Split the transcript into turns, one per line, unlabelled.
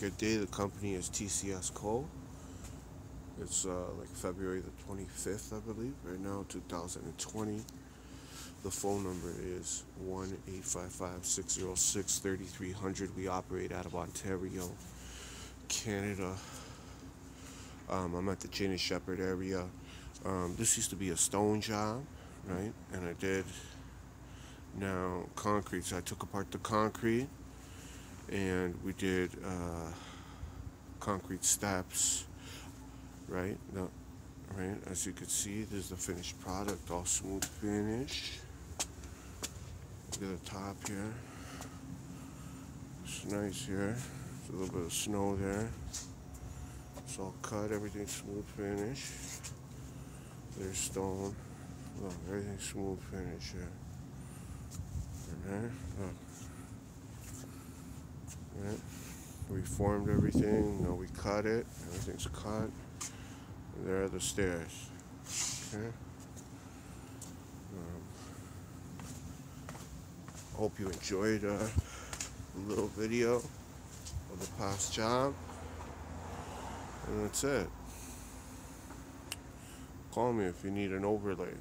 Good day. The company is TCS Co. It's uh, like February the 25th, I believe, right now, 2020. The phone number is 1 855 606 3300. We operate out of Ontario, Canada. Um, I'm at the Cheney Sheppard area. Um, this used to be a stone job, right? And I did now concrete. So I took apart the concrete and we did uh, concrete steps right? No, right? As you can see there's the finished product all smooth finish. Look at the top here. It's nice here. There's a little bit of snow there. It's all cut everything smooth finish. There's stone. Look everything smooth finish here. And there look Right? We formed everything. Know, we cut it. Everything's cut. And there are the stairs. Okay. Um, hope you enjoyed uh, a little video of the past job. And that's it. Call me if you need an overlay.